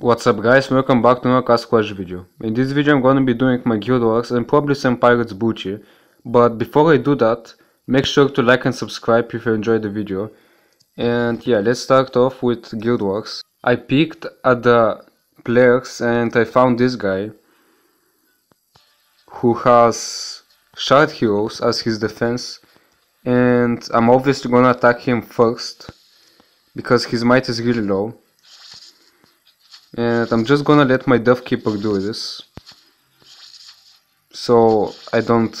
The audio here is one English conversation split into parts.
What's up guys, welcome back to another Castle Clash video. In this video I'm gonna be doing my Guild Wars and probably some Pirates Booty. But before I do that, make sure to like and subscribe if you enjoyed the video. And yeah, let's start off with Guild Wars. I peeked at the players and I found this guy who has Shard Heroes as his defense and I'm obviously gonna attack him first because his might is really low and I'm just gonna let my Dove Keeper do this. So I don't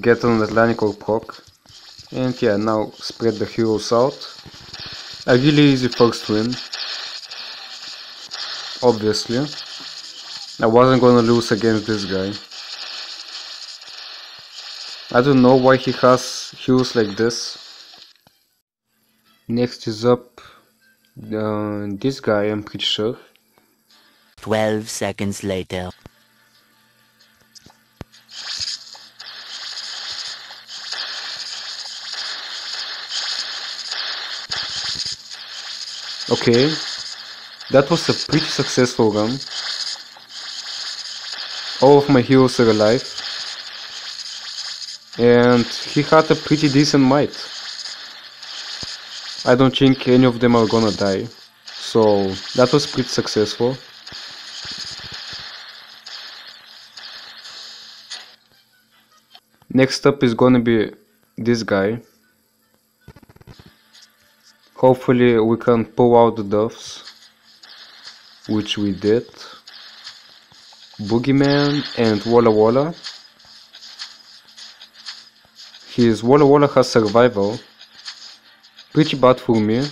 get an Atlantic or proc. And yeah now spread the heroes out. A really easy first win. Obviously. I wasn't gonna lose against this guy. I don't know why he has heroes like this. Next is up uh, this guy I'm pretty sure 12 seconds later. Okay, that was a pretty successful run. All of my heroes are alive. And he had a pretty decent might. I don't think any of them are gonna die. So that was pretty successful. Next up is gonna be this guy. Hopefully we can pull out the doves, which we did. Boogeyman and Walla Walla. His Walla Walla has survival. Pretty bad for me.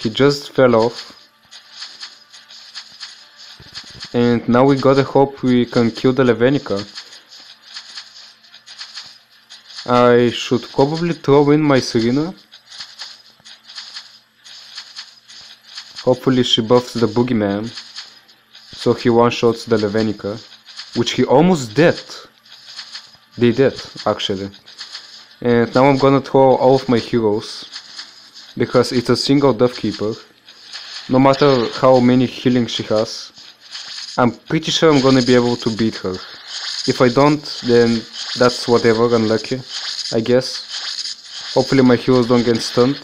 He just fell off. And now we gotta hope we can kill the Levenica. I should probably throw in my Serena. Hopefully she buffs the Boogeyman. So he one-shots the Levenica. Which he almost did. They did, actually. And now I'm gonna throw all of my heroes. Because it's a single Dove Keeper. No matter how many healing she has. I'm pretty sure I'm gonna be able to beat her. If I don't, then that's whatever, unlucky, I guess. Hopefully my heroes don't get stunned.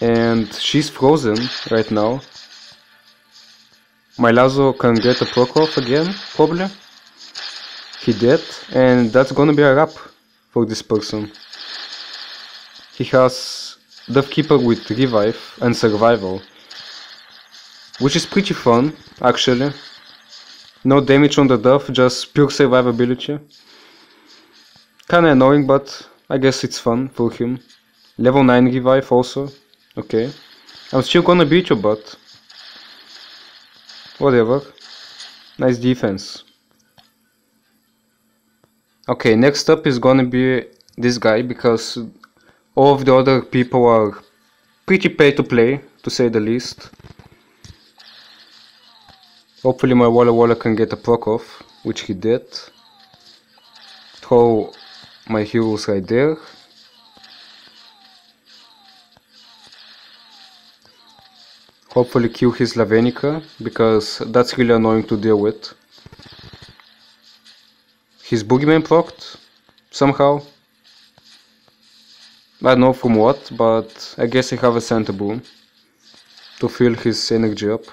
And she's frozen right now. My Lazo can get a proc off again, probably. He did, and that's gonna be a wrap for this person. He has Dove Keeper with Revive and Survival. Which is pretty fun, actually. No damage on the Dove, just pure survivability. Kinda annoying, but I guess it's fun for him. Level 9 revive also. Okay. I'm still gonna beat you, but... Whatever. Nice defense. Okay, next up is gonna be this guy, because all of the other people are pretty pay to play, to say the least. Hopefully my Walla Walla can get a proc off, which he did. Throw my heroes right there. Hopefully kill his Lavenica, because that's really annoying to deal with. His Boogeyman procced, somehow. I don't know from what, but I guess I have a Santa Boom to fill his energy up.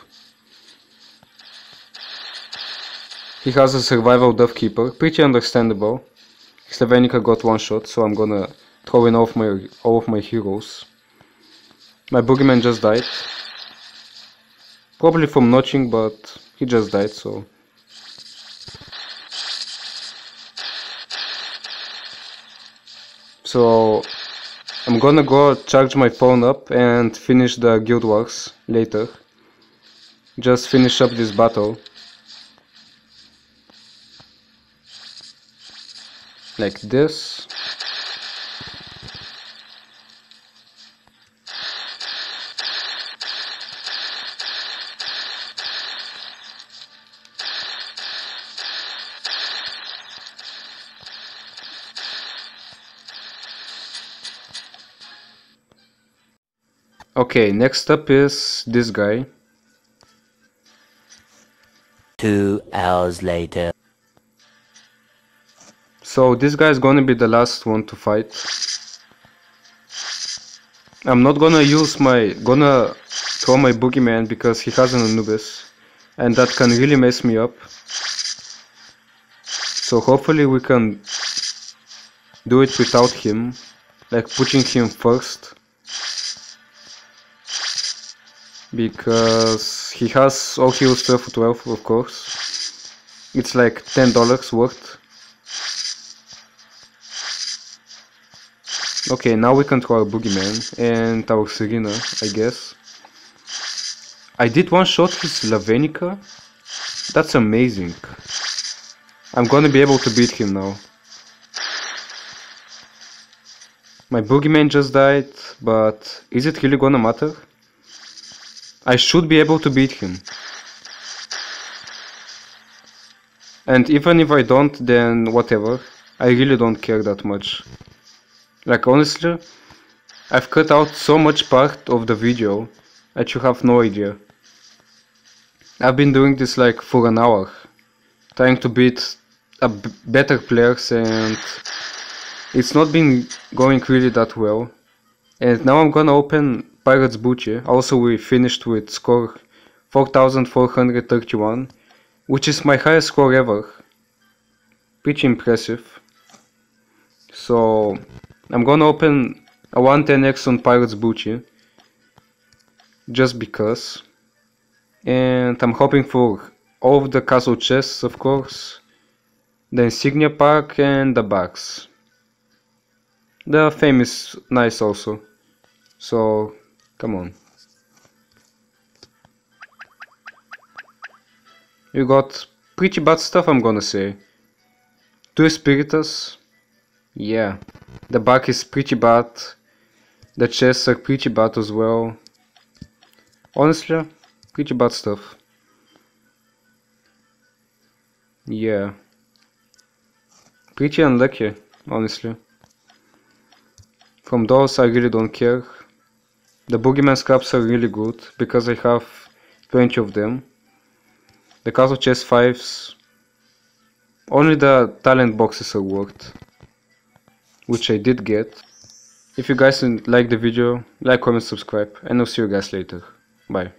He has a survival Dove Keeper, pretty understandable. Slavenica got one shot, so I'm gonna throw in all of my all of my heroes. My boogeyman just died. Probably from notching, but he just died, so. So I'm gonna go charge my phone up and finish the Guild Wars later. Just finish up this battle. Like this Okay, next up is this guy. Two hours later. So this guy is gonna be the last one to fight. I'm not gonna use my gonna throw my boogeyman because he has an Anubis and that can really mess me up. So hopefully we can do it without him, like pushing him first. Because he has all heals 12 for 12 of course. It's like $10 worth. Okay, now we control boogeyman and our Serena, I guess. I did one shot his Lavenica. That's amazing. I'm gonna be able to beat him now. My boogeyman just died, but is it really gonna matter? I should be able to beat him. And even if I don't, then whatever. I really don't care that much. Like honestly, I've cut out so much part of the video that you have no idea. I've been doing this like for an hour, trying to beat better players and it's not been going really that well. And now I'm gonna open Pirates Booty. Also we finished with score 4431, which is my highest score ever. Pretty impressive. So I'm gonna open a 110x on Pirates Booty just because. And I'm hoping for all of the castle chests of course the insignia pack and the bags the fame is nice also. So come on. You got pretty bad stuff I'm gonna say. Two spiritus? Yeah the back is pretty bad. The chests are pretty bad as well. Honestly, pretty bad stuff. Yeah. Pretty unlucky, honestly. From those I really don't care. The Boogeyman scraps are really good because I have 20 of them. The Castle Chest 5s, only the talent boxes are worth which I did get. If you guys like the video, like, comment, subscribe, and I'll see you guys later. Bye.